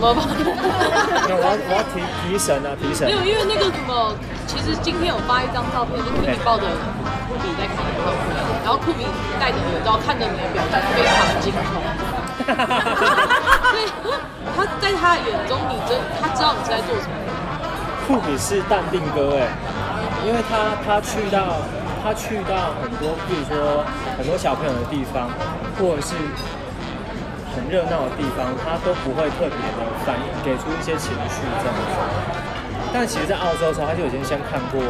么吧？那我要我要提提神啊，提神没。有，因为那个什么，其实今天有发一张照片，是酷比抱着酷比在看演唱会，然后酷比戴着耳罩看着你的表情非常惊恐。所以他在他的眼中，你真他知道你是在做什么。酷比是淡定哥哎，因为他他去到他去到很多，比如说很多小朋友的地方，或者是很热闹的地方，他都不会特别的反应，给出一些情绪这样子。但其实，在澳洲的时候，他就已经先看过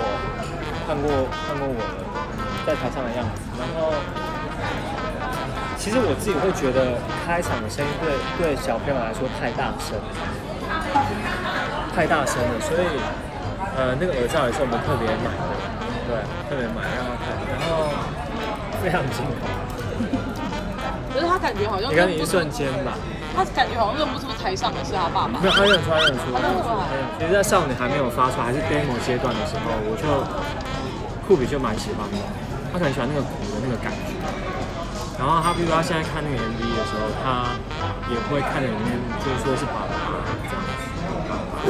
看过看过我了，在台上的样子，然后。其实我自己会觉得开场的声音对对小朋友来说太大声，太大声了，所以呃那个耳罩也是我们特别买的，对，特别买让他看，然后非常惊恐。可是他感觉好像你看你一瞬，间吧，他感觉好像认不出台上的是他爸爸没。有他认出，他认出，他认出来他认出。其实，在少女还没有发出来，还是 demo 阶段的时候，我就酷比就蛮喜欢的，他很喜欢那个鼓的那个感觉。然后他，比如说他现在看那个 MV 的时候，他也会看着里面，就是说是爸爸这样子，爸爸。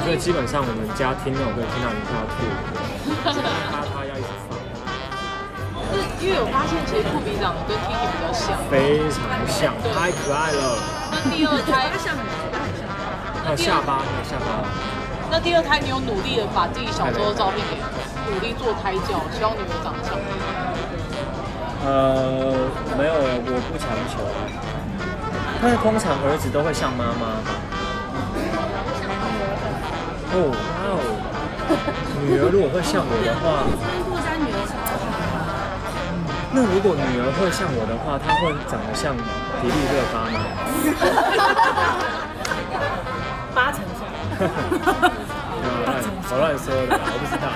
所以基本上我们家听那首歌听到你就要吐，为有发现，其实酷比长得跟 Kiki 比较像。非常像，太可爱了。那第二胎，还有下巴，还有下巴。那第二胎你有努力的把自己小时候的照片给努力做胎教，希望女儿长得像你。呃，没有哎，我不强求。但是通常儿子都会像妈妈吧？哦，哇哦！女儿如果会像我的话，富家女儿超那如果女儿会像我的话，她会长得像迪丽热巴吗？八成像。我乱说的，我不知道。